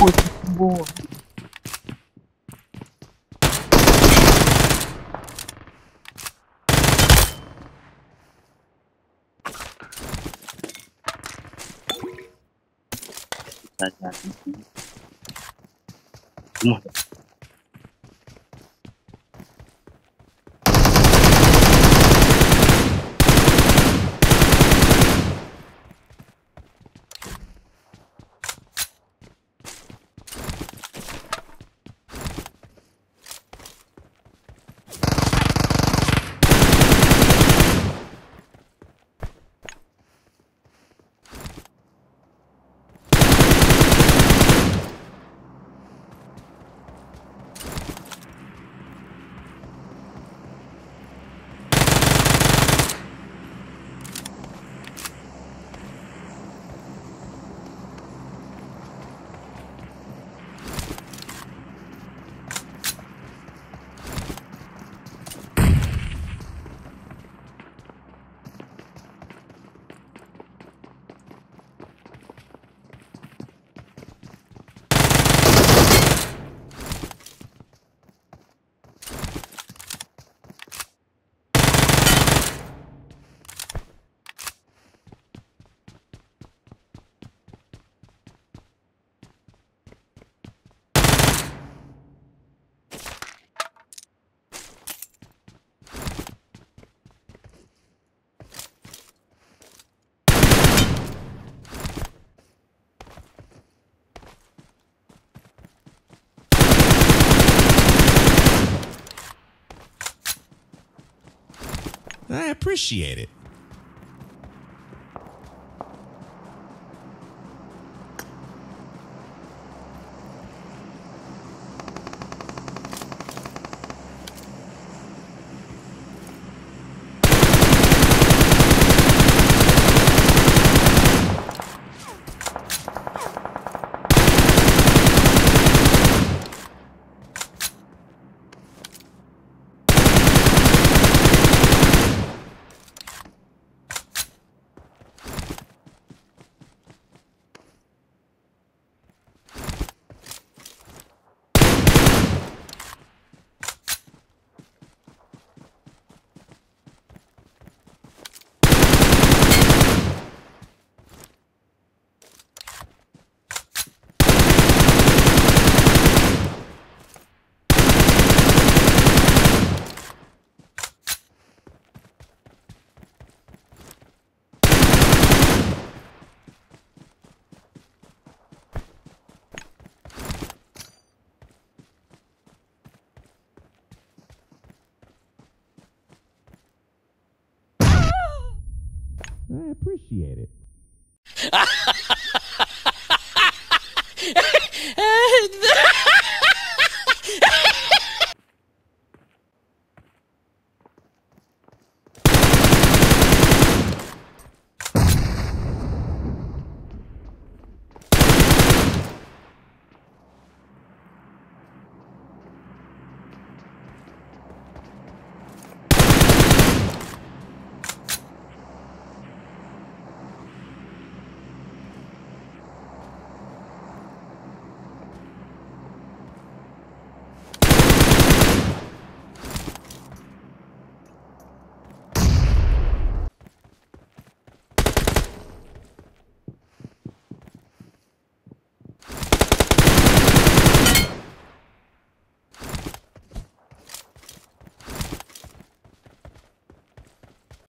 Во. Да, да. Мо- I appreciate it. I appreciate it.